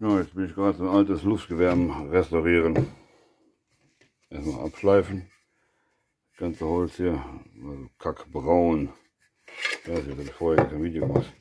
Ja, jetzt bin ich gerade so ein altes Luftgewehr am restaurieren. Erstmal abschleifen. Das ganze Holz hier, also kackbraun. Ja, das habe ich vorher kein Video gemacht.